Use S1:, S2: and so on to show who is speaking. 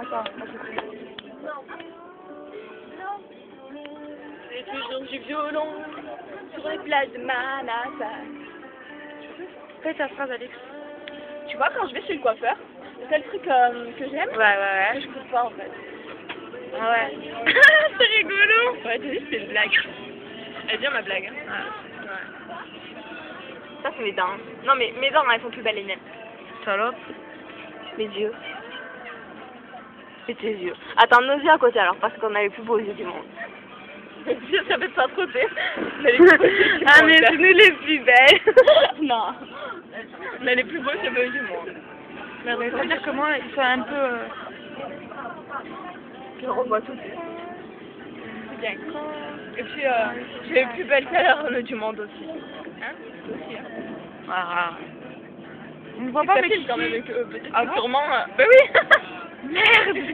S1: attends.
S2: C'est toujours du violon sur les plages de Manhattan.
S1: Fais ta phrase, Alex.
S2: Tu vois, quand je vais chez le coiffeur, le seul truc euh, que j'aime,
S1: Ouais, ouais,
S2: que je coupe pas en fait.
S1: Ah ouais.
S2: c'est rigolo Ouais, t'as vu, c'était une blague. Elle bien ma blague. hein.
S1: Ouais.
S2: Ça, c'est mes dents. Non, mais mes dents, elles sont plus belles les miennes.
S1: Salope.
S2: Mes yeux. Et tes yeux. Attends, nos yeux à côté alors, parce qu'on a les plus beaux yeux du monde. Mes yeux, ça fait pas trop t'es. On a les plus beaux yeux du
S1: ah,
S2: monde.
S1: mais c'est nous les plus belles.
S2: non. On a les plus beaux cheveux du monde.
S1: Mais ça veut dire que moi, ils sont un peu... euh,
S2: Je revois tout. C'est bien. Et puis, euh, j'ai les plus belles couleurs du monde aussi. Hein? Aussi, hein.
S1: Ah. On ne voit pas, mais
S2: quand même avec eux.
S1: Ah
S2: sûrement. euh, Bah oui
S1: Merde